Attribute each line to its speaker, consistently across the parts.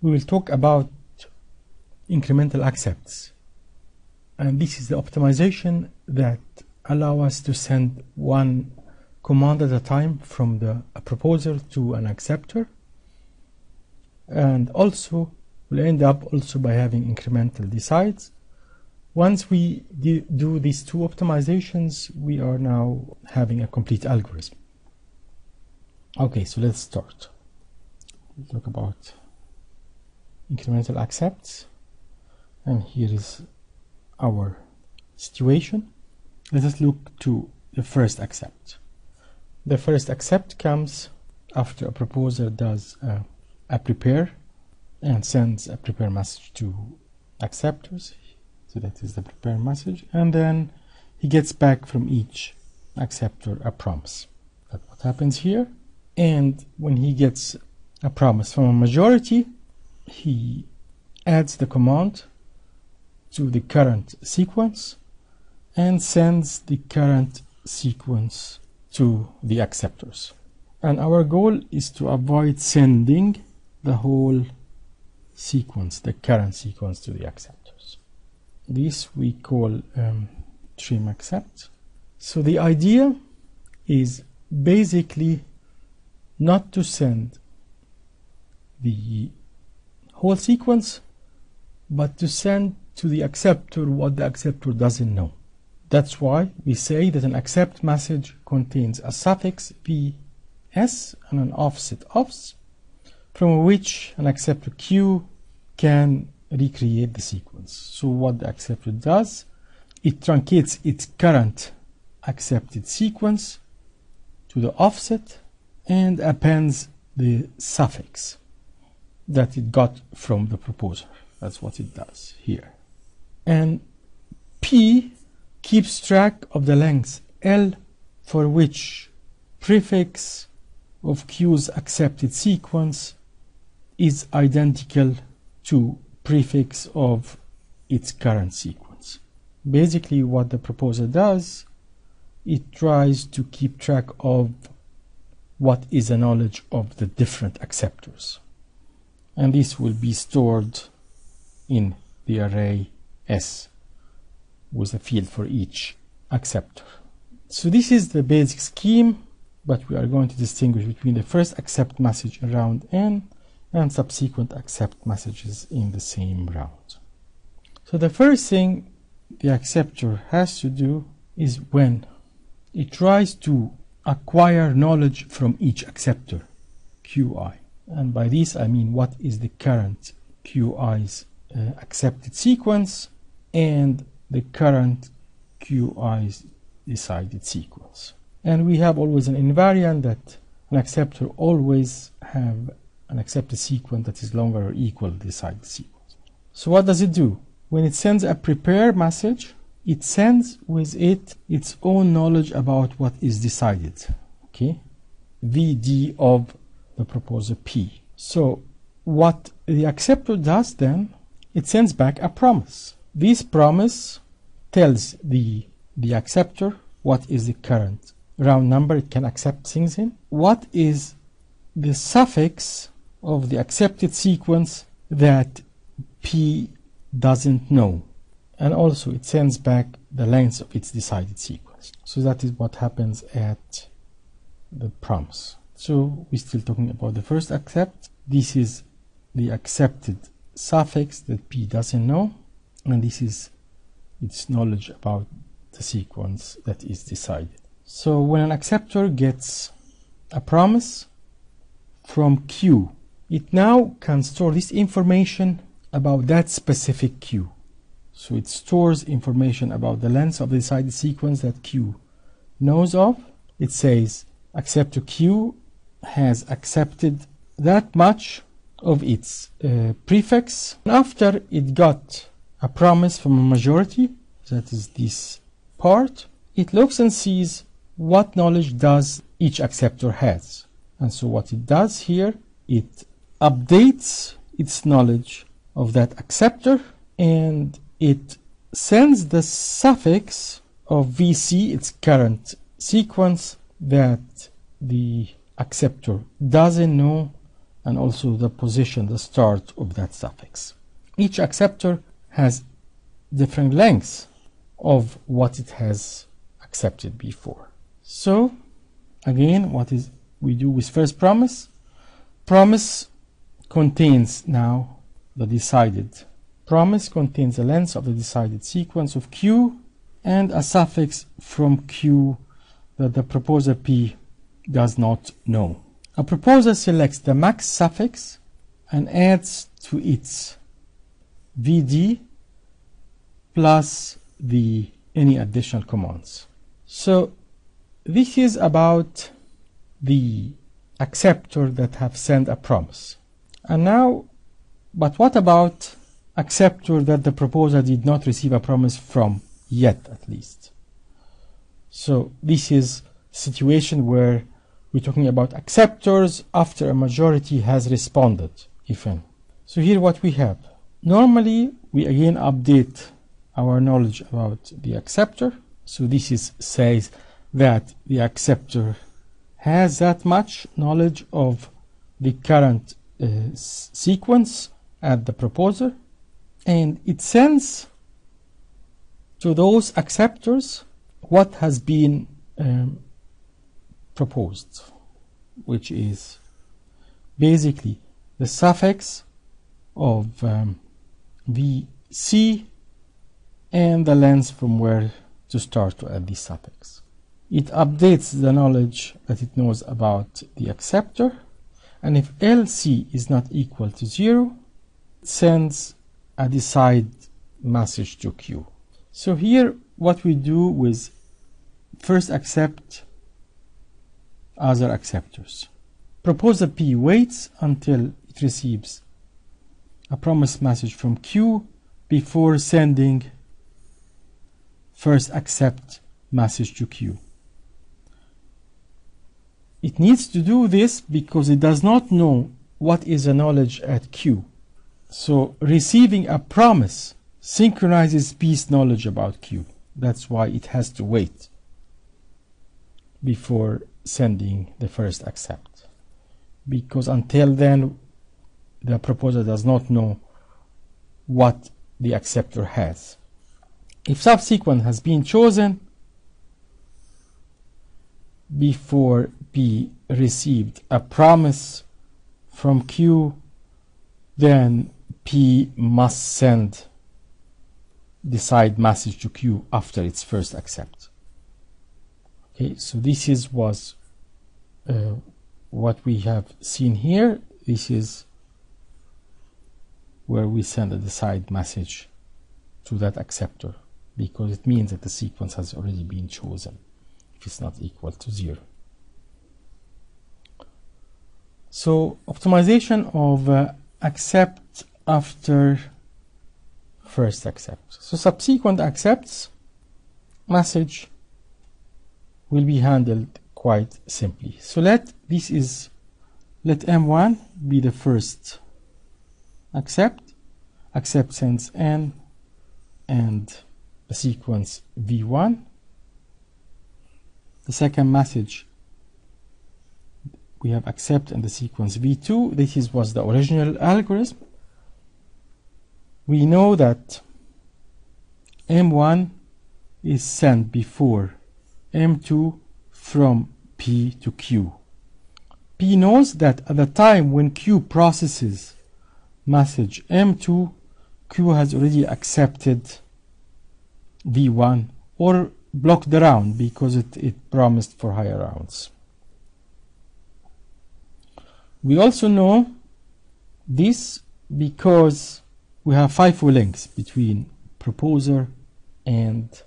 Speaker 1: we will talk about incremental accepts. And this is the optimization that allow us to send one command at a time from the proposer to an acceptor. And also we'll end up also by having incremental decides. Once we do these two optimizations, we are now having a complete algorithm. Okay, so let's start. Talk about incremental accepts. And here is our situation. Let us look to the first accept. The first accept comes after a proposer does uh, a prepare and sends a prepare message to acceptors. So that is the prepare message. And then he gets back from each acceptor a promise. That's what happens here. And when he gets a promise from a majority, he adds the command to the current sequence and sends the current sequence to the acceptors. And our goal is to avoid sending the whole sequence, the current sequence to the acceptors. This we call um, trim accept. So the idea is basically not to send the whole sequence, but to send to the acceptor what the acceptor doesn't know. That's why we say that an accept message contains a suffix vs and an offset offs from which an acceptor q can recreate the sequence. So what the acceptor does, it truncates its current accepted sequence to the offset and appends the suffix that it got from the proposer. That's what it does here. And P keeps track of the length L for which prefix of Q's accepted sequence is identical to prefix of its current sequence. Basically what the proposer does, it tries to keep track of what is a knowledge of the different acceptors and this will be stored in the array S with a field for each acceptor. So this is the basic scheme, but we are going to distinguish between the first accept message around N and subsequent accept messages in the same round. So the first thing the acceptor has to do is when it tries to acquire knowledge from each acceptor, Qi. And by this I mean what is the current QI's uh, accepted sequence and the current QI's decided sequence. And we have always an invariant that an acceptor always have an accepted sequence that is longer or equal to the decided sequence. So what does it do? When it sends a prepare message, it sends with it its own knowledge about what is decided. Okay? VD of the proposer P. So what the acceptor does then, it sends back a promise. This promise tells the, the acceptor what is the current round number it can accept things in, what is the suffix of the accepted sequence that P doesn't know. And also it sends back the length of its decided sequence. So that is what happens at the promise. So we're still talking about the first accept. This is the accepted suffix that P doesn't know. And this is its knowledge about the sequence that is decided. So when an acceptor gets a promise from Q, it now can store this information about that specific Q. So it stores information about the length of the decided sequence that Q knows of. It says acceptor Q has accepted that much of its uh, prefix. After it got a promise from a majority, that is this part, it looks and sees what knowledge does each acceptor has. And so what it does here, it updates its knowledge of that acceptor and it sends the suffix of VC, its current sequence, that the acceptor doesn't know and also the position, the start of that suffix. Each acceptor has different lengths of what it has accepted before. So, again, what is we do with first promise? Promise contains now the decided. Promise contains the length of the decided sequence of Q and a suffix from Q that the proposer P does not know. A proposer selects the max suffix and adds to its VD plus the any additional commands. So this is about the acceptor that have sent a promise. And now, but what about acceptor that the proposer did not receive a promise from yet at least? So this is situation where we're talking about acceptors after a majority has responded, if any. So here what we have. Normally, we again update our knowledge about the acceptor. So this is says that the acceptor has that much knowledge of the current uh, sequence at the proposer and it sends to those acceptors what has been um, proposed which is basically the suffix of um, VC and the length from where to start to add the suffix. It updates the knowledge that it knows about the acceptor and if LC is not equal to 0 it sends a decide message to Q. So here what we do with first accept other acceptors. Proposer P waits until it receives a promise message from Q before sending first accept message to Q. It needs to do this because it does not know what is the knowledge at Q. So receiving a promise synchronizes P's knowledge about Q. That's why it has to wait before sending the first accept. Because until then, the proposer does not know what the acceptor has. If subsequent has been chosen before P received a promise from Q, then P must send decide message to Q after its first accept. Okay, so this is was uh, what we have seen here. This is where we send a decide message to that acceptor because it means that the sequence has already been chosen if it's not equal to zero. So optimization of uh, accept after first accept. So subsequent accepts message will be handled quite simply. So let this is let M1 be the first. Accept, accept sends N and the sequence v1 the second message we have accept and the sequence v2 this is, was the original algorithm. We know that m1 is sent before m2 from p to q p knows that at the time when q processes message m2 q has already accepted v1 or blocked the round because it, it promised for higher rounds. We also know this because we have FIFO links between proposer and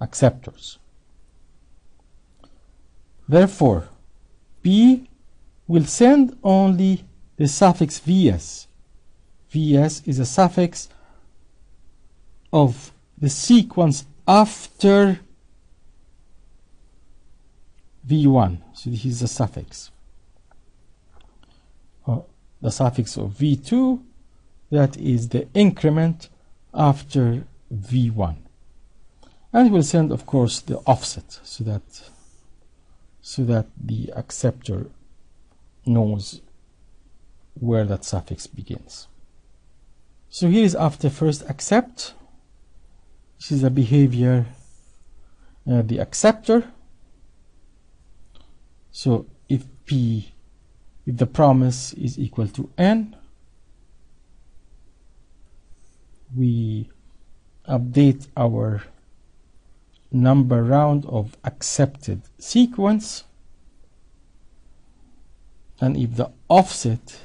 Speaker 1: acceptors. Therefore, P will send only the suffix vs. vs is a suffix of the sequence after v1 so this is the suffix. Uh, the suffix of v2 that is the increment after v1 and we'll send of course the offset so that so that the acceptor knows where that suffix begins. So here is after first accept. This is a behavior, uh, the acceptor. So if P, if the promise is equal to N, we update our number round of accepted sequence. And if the offset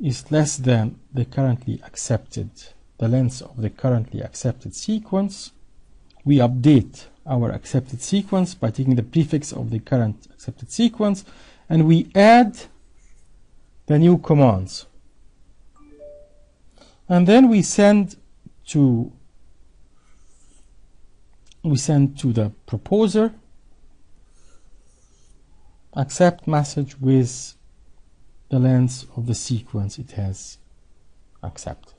Speaker 1: is less than the currently accepted the length of the currently accepted sequence we update our accepted sequence by taking the prefix of the current accepted sequence and we add the new commands. And then we send to we send to the proposer accept message with the length of the sequence it has accepted.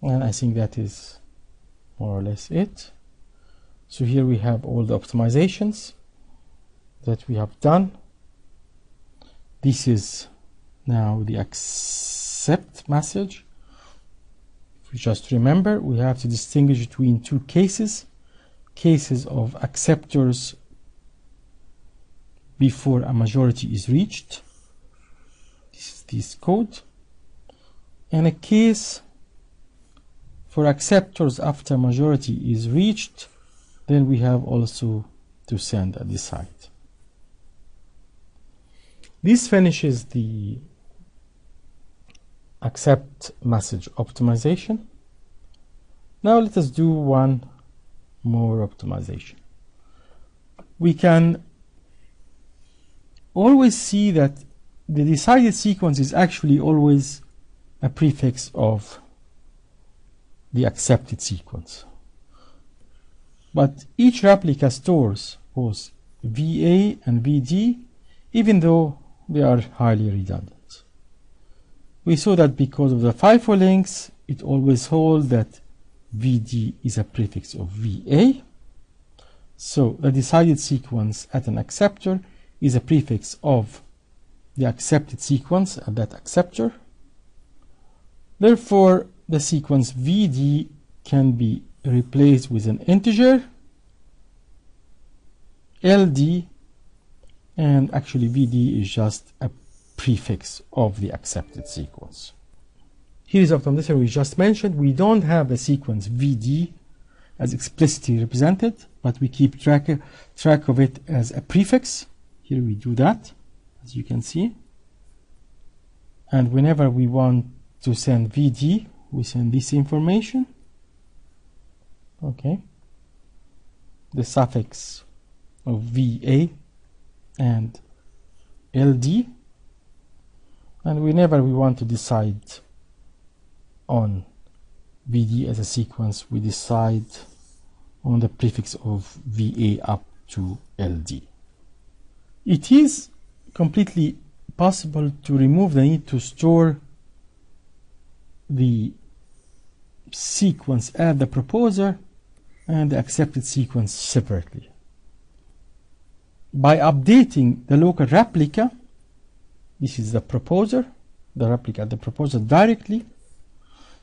Speaker 1: And I think that is more or less it. So here we have all the optimizations that we have done. This is now the accept message just remember we have to distinguish between two cases. Cases of acceptors before a majority is reached. This is this code. And a case for acceptors after majority is reached then we have also to send a decide. This finishes the accept message optimization now let us do one more optimization we can always see that the decided sequence is actually always a prefix of the accepted sequence. But each replica stores both VA and VD even though they are highly redundant. We saw that because of the FIFO links, it always holds that VD is a prefix of VA. So the decided sequence at an acceptor is a prefix of the accepted sequence at that acceptor. Therefore, the sequence VD can be replaced with an integer LD and actually VD is just a prefix of the accepted sequence. Here is optimization we just mentioned. We don't have the sequence VD as explicitly represented, but we keep track, track of it as a prefix. Here we do that, as you can see. And whenever we want to send VD, we send this information. Okay. The suffix of VA and LD and whenever we want to decide on VD as a sequence we decide on the prefix of VA up to LD. It is completely possible to remove the need to store the sequence at the proposer and the accepted sequence separately by updating the local replica this is the proposer the replica the proposer directly.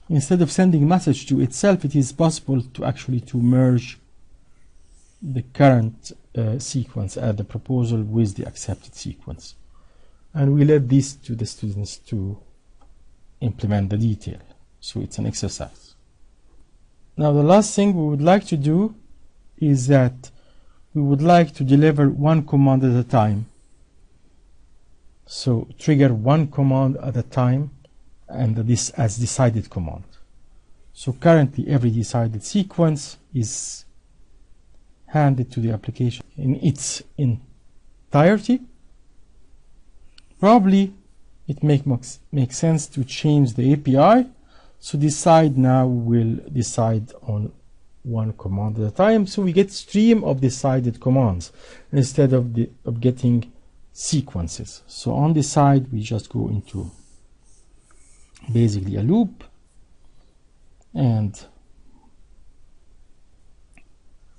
Speaker 1: Instead of sending message to itself it is possible to actually to merge the current uh, sequence at the proposal with the accepted sequence. And we let this to the students to implement the detail. So it's an exercise. Now the last thing we would like to do is that we would like to deliver one command at a time. So trigger one command at a time and this as decided command. So currently every decided sequence is handed to the application in its entirety. Probably it make, makes sense to change the API. So decide now will decide on one command at a time so we get stream of decided commands instead of the of getting sequences. So on this side we just go into basically a loop and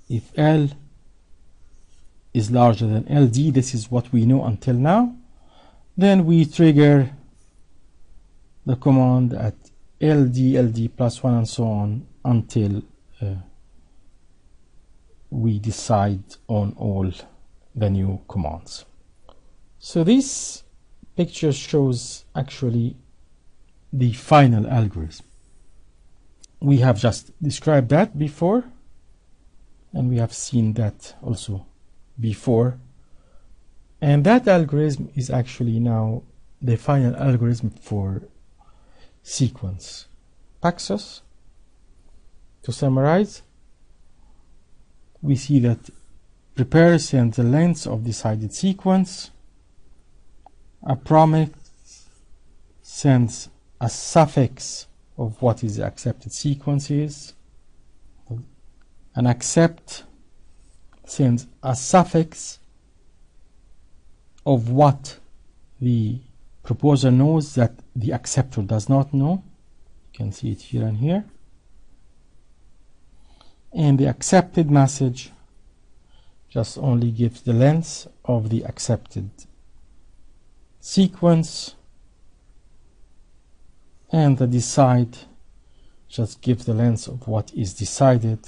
Speaker 1: if L is larger than LD this is what we know until now then we trigger the command at ld ld plus 1 and so on until uh, we decide on all the new commands so this picture shows actually the final algorithm. We have just described that before and we have seen that also before. And that algorithm is actually now the final algorithm for sequence. Paxos to summarize we see that prepare and the length of decided sequence a promise sends a suffix of what is the accepted sequence is an accept sends a suffix of what the proposer knows that the acceptor does not know. You can see it here and here. And the accepted message just only gives the length of the accepted sequence and the decide just gives the length of what is decided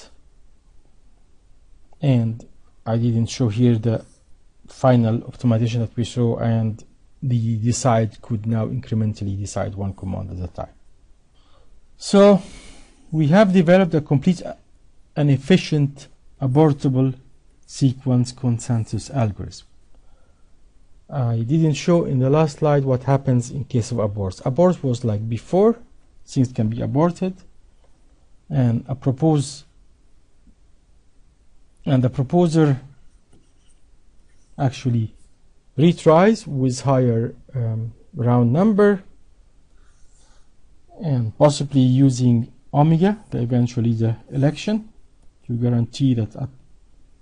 Speaker 1: and I didn't show here the final optimization that we saw and the decide could now incrementally decide one command at a time. So we have developed a complete and efficient abortable sequence consensus algorithm. I didn't show in the last slide what happens in case of aborts. Abort was like before, things can be aborted, and a propose and the proposer actually retries with higher um, round number and possibly using omega the eventually the election to guarantee that at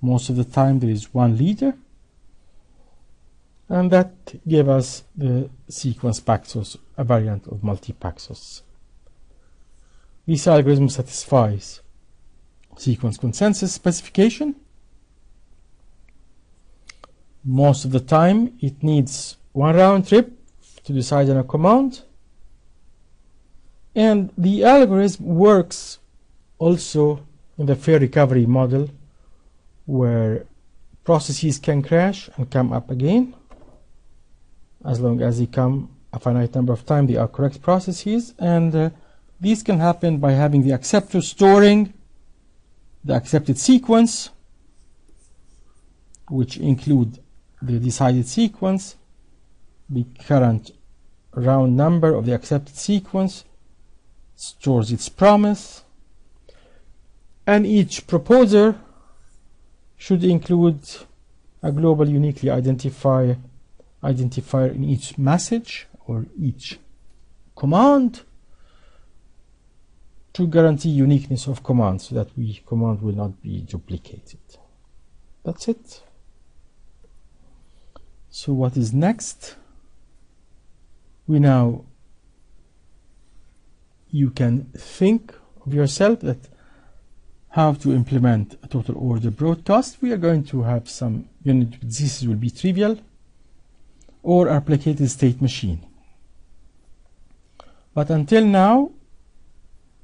Speaker 1: most of the time there is one leader and that gave us the sequence Paxos, a variant of multi-Paxos. This algorithm satisfies sequence consensus specification. Most of the time it needs one round trip to decide on a command. And the algorithm works also in the fair recovery model where processes can crash and come up again as long as they come a finite number of times they are correct processes and uh, these can happen by having the acceptor storing the accepted sequence which include the decided sequence, the current round number of the accepted sequence, stores its promise, and each proposer should include a global uniquely identifier identifier in each message or each command to guarantee uniqueness of command so that we command will not be duplicated. That's it. So what is next? We now you can think of yourself that how to implement a total order broadcast. We are going to have some unit this will be trivial or replicated state machine. But until now,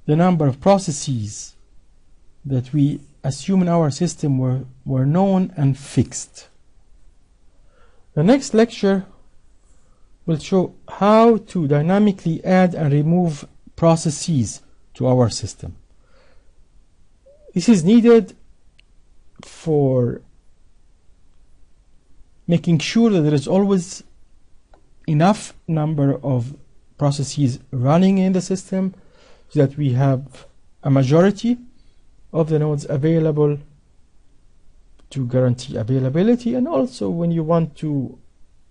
Speaker 1: the number of processes that we assume in our system were, were known and fixed. The next lecture will show how to dynamically add and remove processes to our system. This is needed for making sure that there is always enough number of processes running in the system so that we have a majority of the nodes available to guarantee availability and also when you want to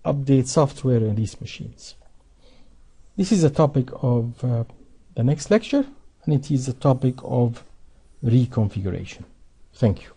Speaker 1: update software in these machines. This is a topic of uh, the next lecture and it is a topic of reconfiguration. Thank you.